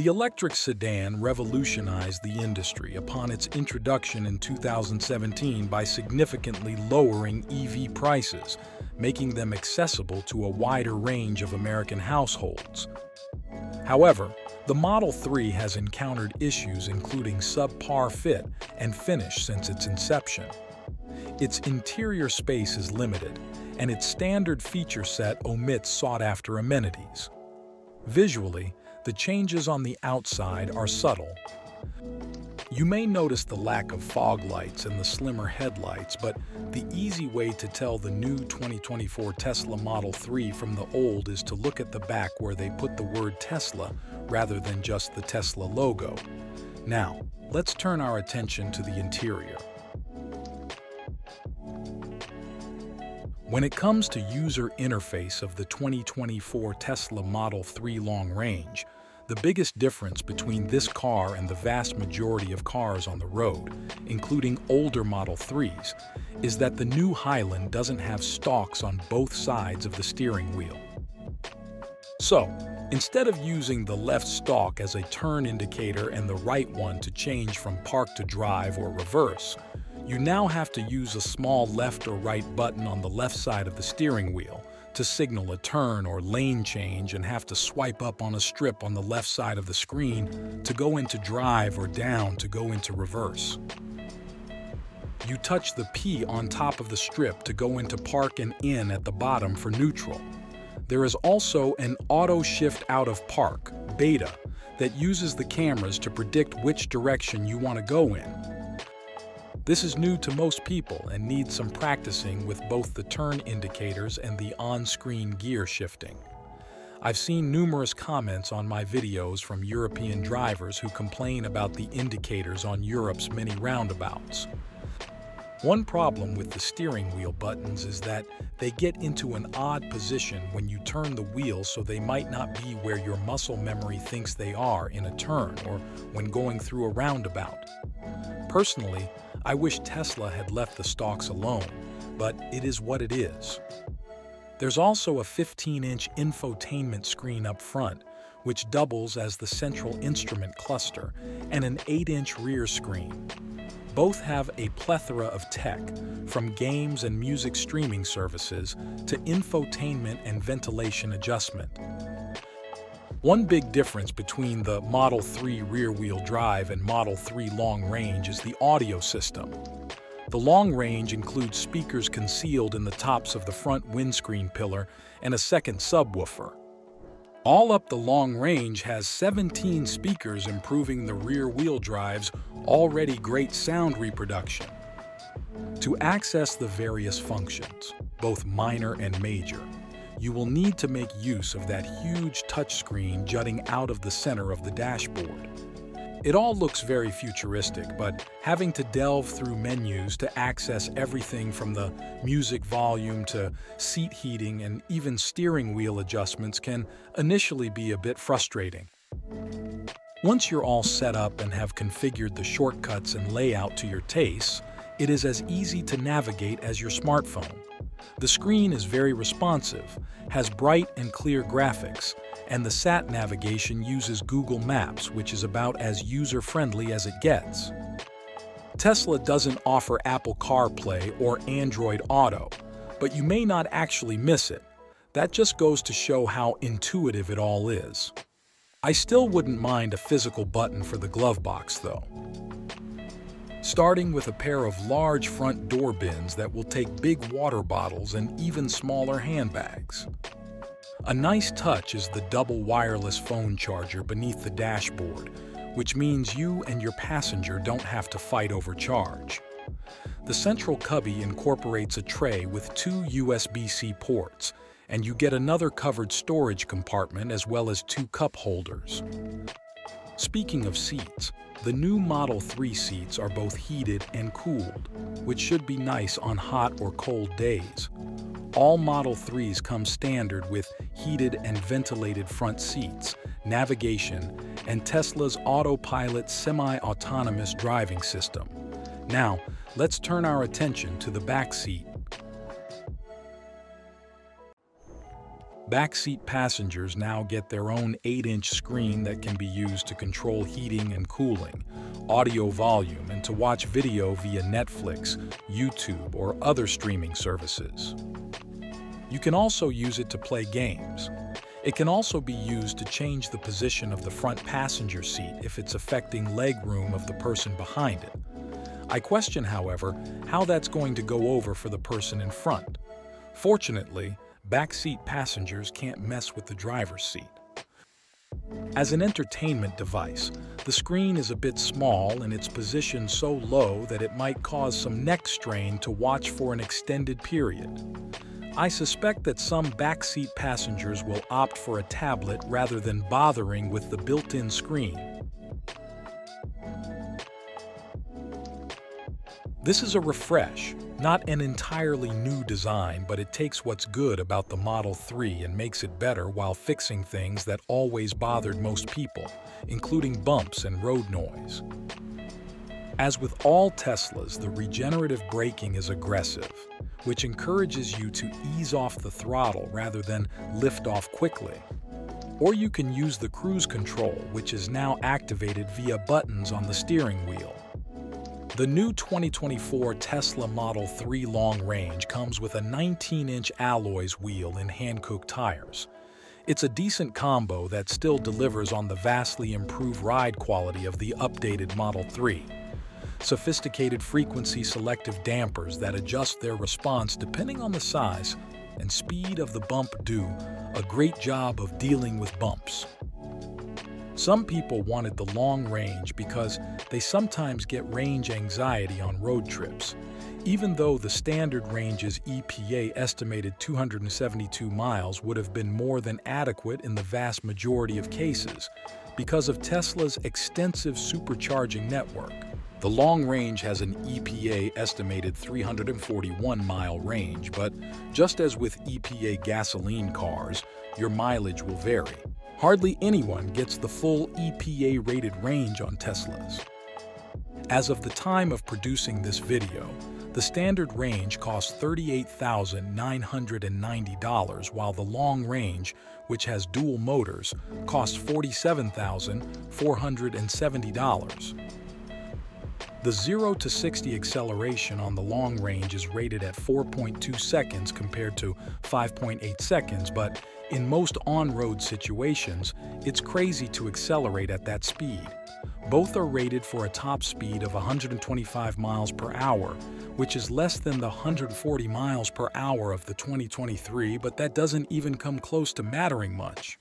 The electric sedan revolutionized the industry upon its introduction in 2017 by significantly lowering EV prices, making them accessible to a wider range of American households. However, the Model 3 has encountered issues including subpar fit and finish since its inception. Its interior space is limited, and its standard feature set omits sought-after amenities. Visually, the changes on the outside are subtle. You may notice the lack of fog lights and the slimmer headlights, but the easy way to tell the new 2024 Tesla Model 3 from the old is to look at the back where they put the word Tesla rather than just the Tesla logo. Now, let's turn our attention to the interior. When it comes to user interface of the 2024 Tesla Model 3 long range, the biggest difference between this car and the vast majority of cars on the road, including older Model 3s, is that the new Highland doesn't have stalks on both sides of the steering wheel. So, instead of using the left stalk as a turn indicator and the right one to change from park to drive or reverse, you now have to use a small left or right button on the left side of the steering wheel to signal a turn or lane change and have to swipe up on a strip on the left side of the screen to go into drive or down to go into reverse. You touch the P on top of the strip to go into park and in at the bottom for neutral. There is also an auto shift out of park, beta, that uses the cameras to predict which direction you want to go in, this is new to most people and needs some practicing with both the turn indicators and the on-screen gear shifting. I've seen numerous comments on my videos from European drivers who complain about the indicators on Europe's many roundabouts. One problem with the steering wheel buttons is that they get into an odd position when you turn the wheel so they might not be where your muscle memory thinks they are in a turn or when going through a roundabout. Personally, I wish Tesla had left the stalks alone, but it is what it is. There's also a 15-inch infotainment screen up front, which doubles as the central instrument cluster, and an 8-inch rear screen. Both have a plethora of tech, from games and music streaming services to infotainment and ventilation adjustment. One big difference between the Model 3 rear-wheel drive and Model 3 long range is the audio system. The long range includes speakers concealed in the tops of the front windscreen pillar and a second subwoofer. All up the long range has 17 speakers improving the rear-wheel drive's already great sound reproduction. To access the various functions, both minor and major, you will need to make use of that huge touchscreen jutting out of the center of the dashboard. It all looks very futuristic, but having to delve through menus to access everything from the music volume to seat heating and even steering wheel adjustments can initially be a bit frustrating. Once you're all set up and have configured the shortcuts and layout to your tastes, it is as easy to navigate as your smartphone. The screen is very responsive, has bright and clear graphics, and the SAT navigation uses Google Maps, which is about as user-friendly as it gets. Tesla doesn't offer Apple CarPlay or Android Auto, but you may not actually miss it. That just goes to show how intuitive it all is. I still wouldn't mind a physical button for the glove box, though starting with a pair of large front door bins that will take big water bottles and even smaller handbags. A nice touch is the double wireless phone charger beneath the dashboard, which means you and your passenger don't have to fight over charge. The central cubby incorporates a tray with two USB-C ports, and you get another covered storage compartment as well as two cup holders. Speaking of seats, the new Model 3 seats are both heated and cooled, which should be nice on hot or cold days. All Model 3s come standard with heated and ventilated front seats, navigation, and Tesla's autopilot semi-autonomous driving system. Now, let's turn our attention to the back seat Backseat passengers now get their own 8-inch screen that can be used to control heating and cooling, audio volume, and to watch video via Netflix, YouTube, or other streaming services. You can also use it to play games. It can also be used to change the position of the front passenger seat if it's affecting leg room of the person behind it. I question, however, how that's going to go over for the person in front. Fortunately, backseat passengers can't mess with the driver's seat. As an entertainment device, the screen is a bit small and it's positioned so low that it might cause some neck strain to watch for an extended period. I suspect that some backseat passengers will opt for a tablet rather than bothering with the built-in screen. This is a refresh, not an entirely new design, but it takes what's good about the Model 3 and makes it better while fixing things that always bothered most people, including bumps and road noise. As with all Teslas, the regenerative braking is aggressive, which encourages you to ease off the throttle rather than lift off quickly. Or you can use the cruise control, which is now activated via buttons on the steering wheel. The new 2024 Tesla Model 3 Long Range comes with a 19-inch alloys wheel and Hankook tires. It's a decent combo that still delivers on the vastly improved ride quality of the updated Model 3. Sophisticated frequency selective dampers that adjust their response depending on the size and speed of the bump do a great job of dealing with bumps. Some people wanted the long range because they sometimes get range anxiety on road trips. Even though the standard range's EPA estimated 272 miles would have been more than adequate in the vast majority of cases, because of Tesla's extensive supercharging network. The long range has an EPA estimated 341 mile range, but just as with EPA gasoline cars, your mileage will vary. Hardly anyone gets the full EPA-rated range on Teslas. As of the time of producing this video, the standard range costs $38,990 while the long range, which has dual motors, costs $47,470. The 0 to 60 acceleration on the long range is rated at 4.2 seconds compared to 5.8 seconds, but in most on-road situations, it's crazy to accelerate at that speed. Both are rated for a top speed of 125 miles per hour, which is less than the 140 miles per hour of the 2023, but that doesn't even come close to mattering much.